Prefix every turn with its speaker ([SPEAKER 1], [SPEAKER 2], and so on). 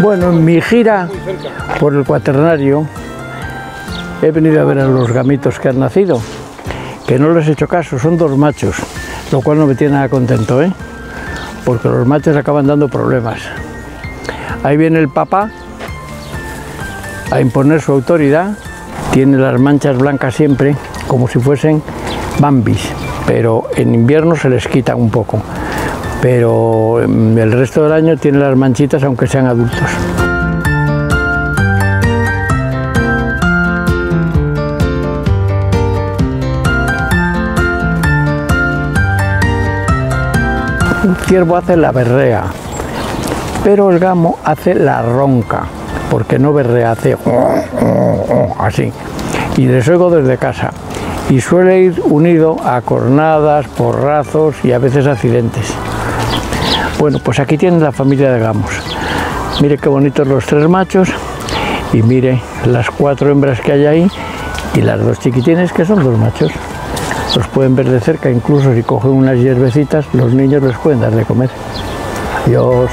[SPEAKER 1] Bueno, en mi gira por el cuaternario he venido a ver a los gamitos que han nacido, que no les he hecho caso, son dos machos, lo cual no me tiene nada contento, ¿eh? porque los machos acaban dando problemas. Ahí viene el papá a imponer su autoridad, tiene las manchas blancas siempre, como si fuesen bambis, pero en invierno se les quita un poco, pero el resto del año tiene las manchitas aunque sean adultos. Un ciervo hace la berrea, pero el gamo hace la ronca, porque no berrea, hace así. Y les oigo desde casa. Y suele ir unido a cornadas, porrazos y a veces accidentes. Bueno, pues aquí tienen la familia de gamos. Mire qué bonitos los tres machos y mire las cuatro hembras que hay ahí y las dos chiquitines que son dos machos. Los pueden ver de cerca, incluso si cogen unas hierbecitas, los niños les pueden dar de comer. Adiós.